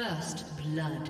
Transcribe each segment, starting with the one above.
First blood.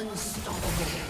Unstoppable.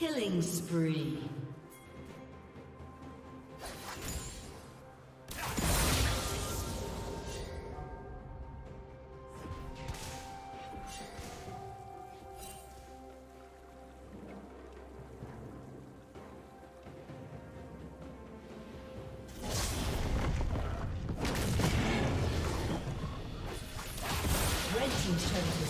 Killing spree. Red Team's turret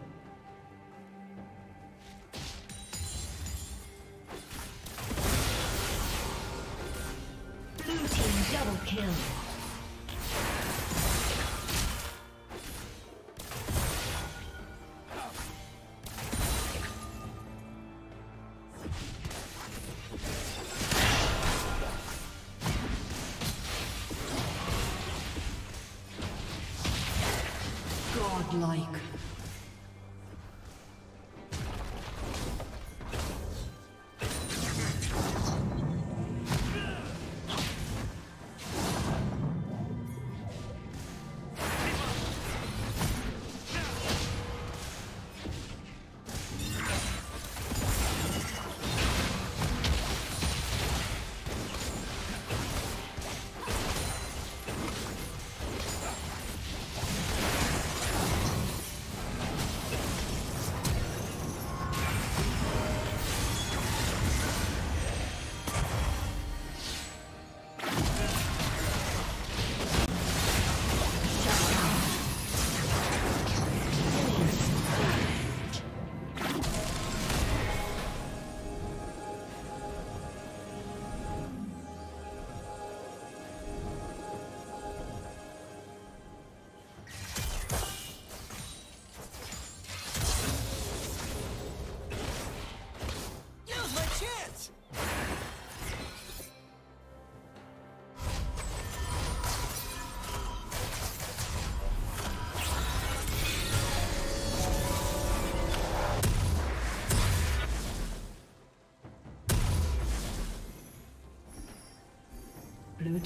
Godlike.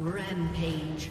Rampage.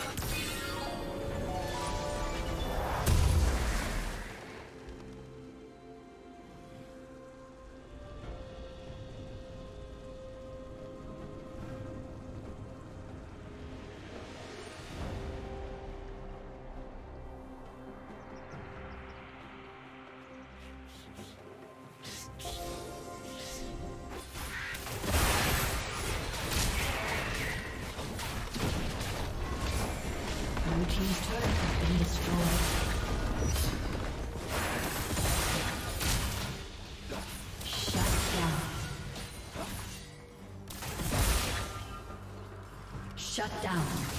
Shut down.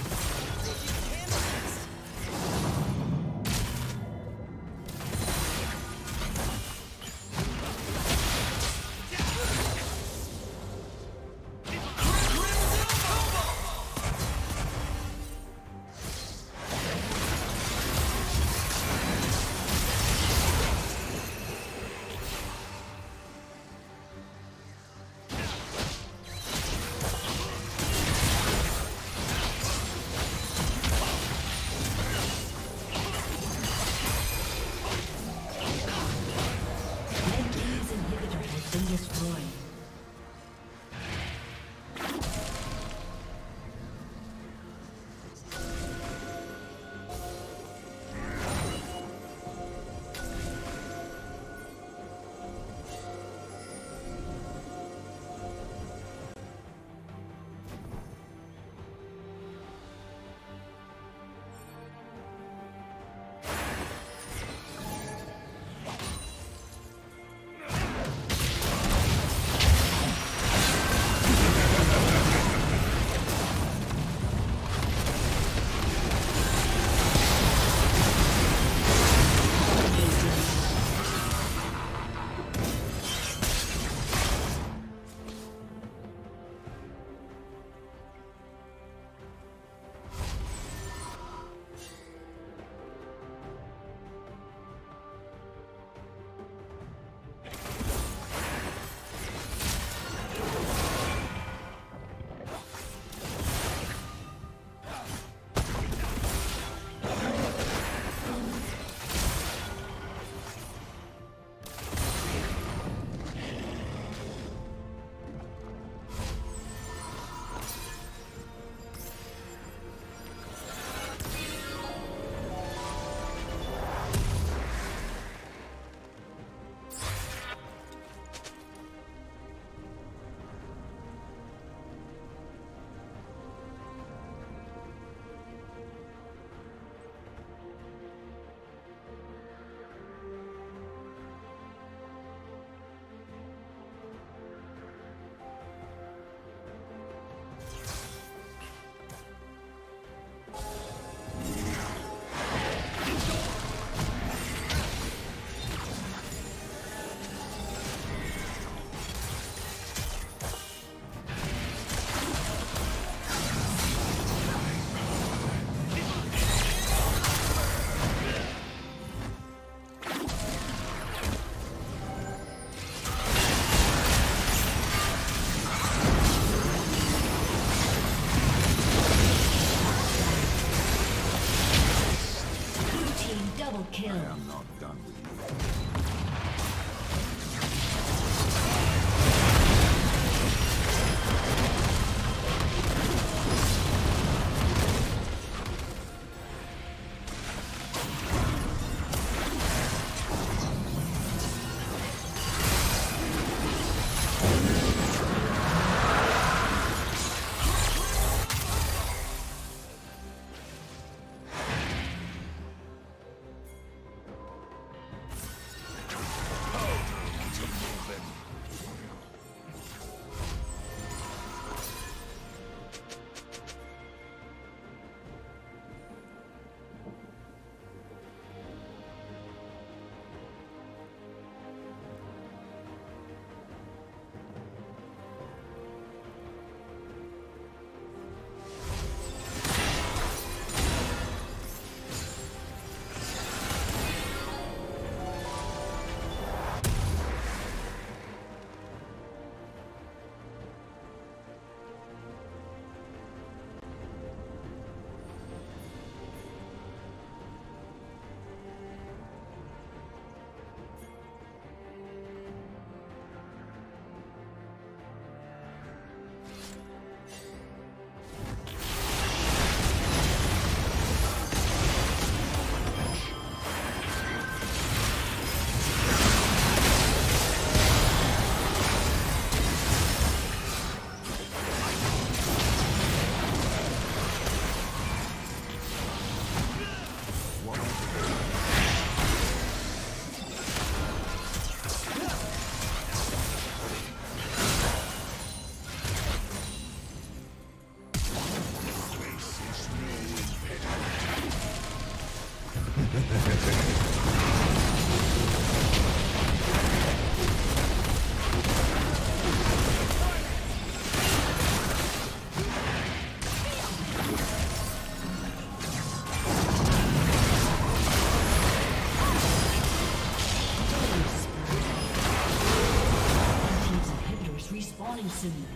Killing soon.